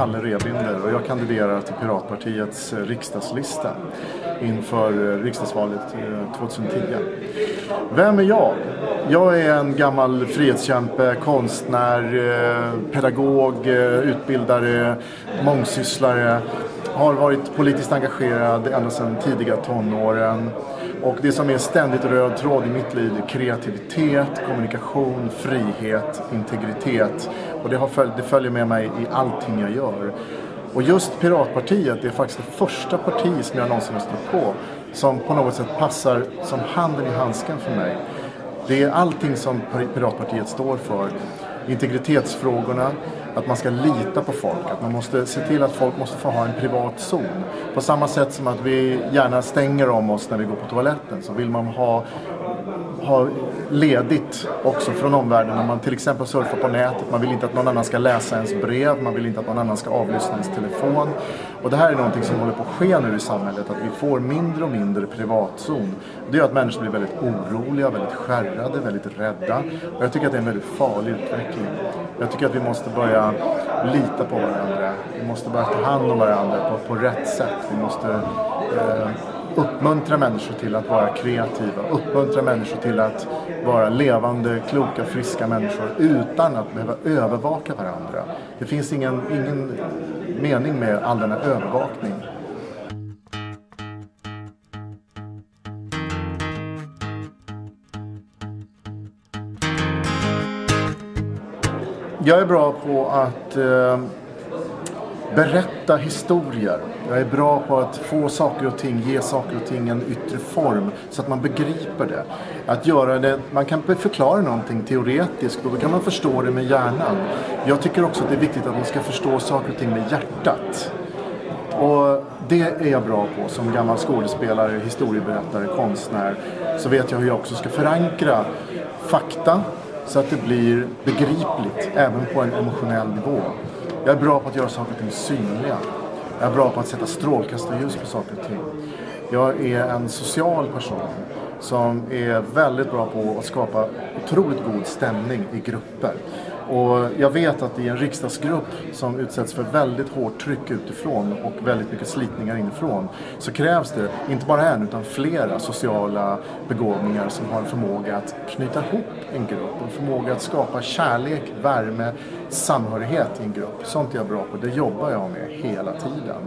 Kalle Rebinder och jag kandiderar till Piratpartiets eh, riksdagslista inför eh, riksdagsvalet eh, 2010. Vem är jag? Jag är en gammal frihetskämpe, konstnär, pedagog, utbildare, mångsysslare. Har varit politiskt engagerad ända sedan tidiga tonåren. Och det som är ständigt röd tråd i mitt liv är kreativitet, kommunikation, frihet, integritet. Och det, har följ, det följer med mig i allting jag gör. Och just Piratpartiet är faktiskt det första parti som jag någonsin har stött på som på något sätt passar som handen i handsken för mig. Det är allting som Piratpartiet står för. Integritetsfrågorna, att man ska lita på folk, att man måste se till att folk måste få ha en privat zon. På samma sätt som att vi gärna stänger om oss när vi går på toaletten så vill man ha, ha ledigt också från omvärlden. när man till exempel surfar på nätet, man vill inte att någon annan ska läsa ens brev, man vill inte att någon annan ska avlyssna ens telefon. Och det här är någonting som håller på att ske nu i samhället, att vi får mindre och mindre privatzon. Det gör att människor blir väldigt oroliga, väldigt skärrade, väldigt rädda. Och jag tycker att det är en väldigt farlig utveckling. Jag tycker att vi måste börja lita på varandra. Vi måste börja ta hand om varandra på, på rätt sätt. Vi måste eh, uppmuntra människor till att vara kreativa, uppmuntra människor till att vara levande, kloka, friska människor utan att behöva övervaka varandra. Det finns ingen, ingen mening med all denna övervakning. Jag är bra på att eh, berätta historier. Jag är bra på att få saker och ting, ge saker och ting en yttre form så att man begriper det. Att göra det, man kan förklara någonting teoretiskt och då kan man förstå det med hjärnan. Jag tycker också att det är viktigt att man ska förstå saker och ting med hjärtat. Och det är jag bra på som gammal skådespelare, historieberättare, konstnär. Så vet jag hur jag också ska förankra fakta så att det blir begripligt även på en emotionell nivå. Jag är bra på att göra saker och ting synliga. Jag är bra på att sätta strålkastarljus på saker och ting. Jag är en social person som är väldigt bra på att skapa otroligt god stämning i grupper. Och jag vet att i en riksdagsgrupp som utsätts för väldigt hårt tryck utifrån och väldigt mycket slitningar inifrån så krävs det inte bara en utan flera sociala begåvningar som har en förmåga att knyta ihop en grupp. En förmåga att skapa kärlek, värme, samhörighet i en grupp. Sånt är jag bra på. Det jobbar jag med hela tiden.